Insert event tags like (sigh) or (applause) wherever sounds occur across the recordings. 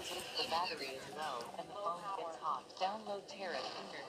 the battery is low and the phone gets hot? Download Terra Cleaner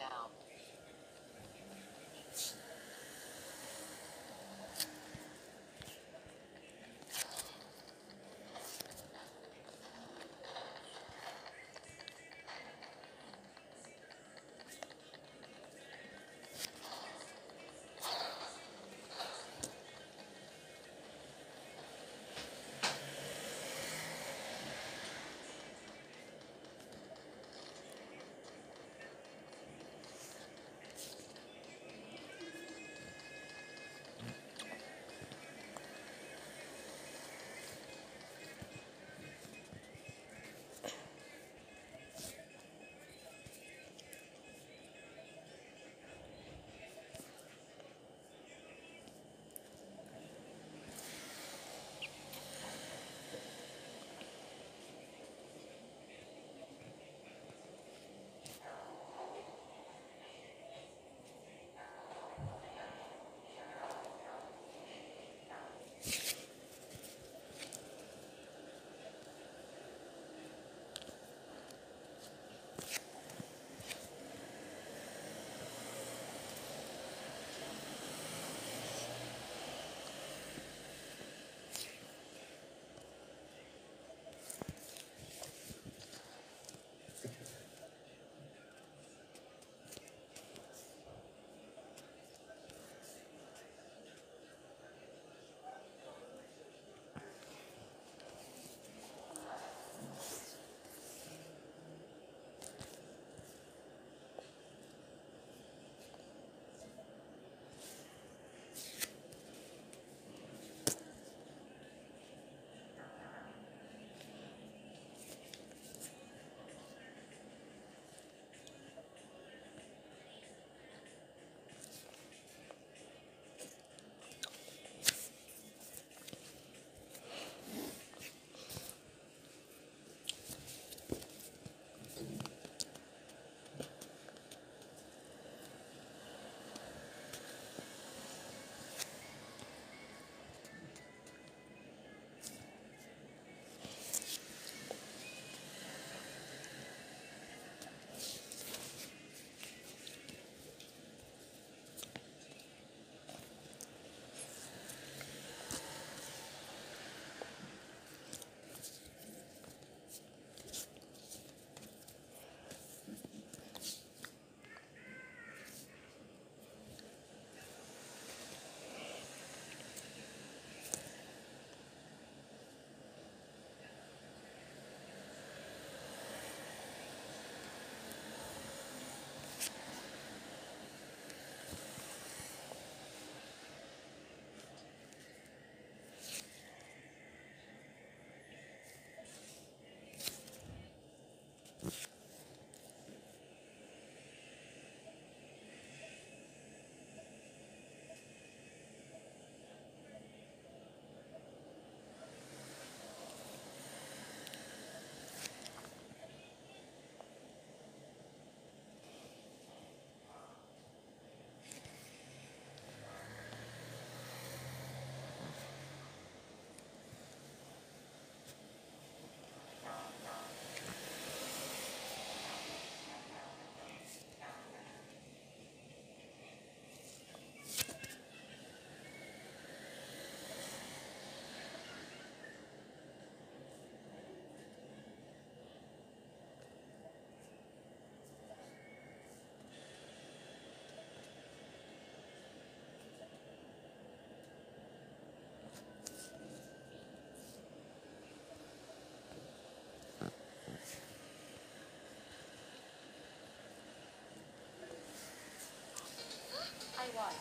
want.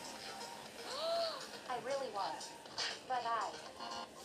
(gasps) I really want. but I.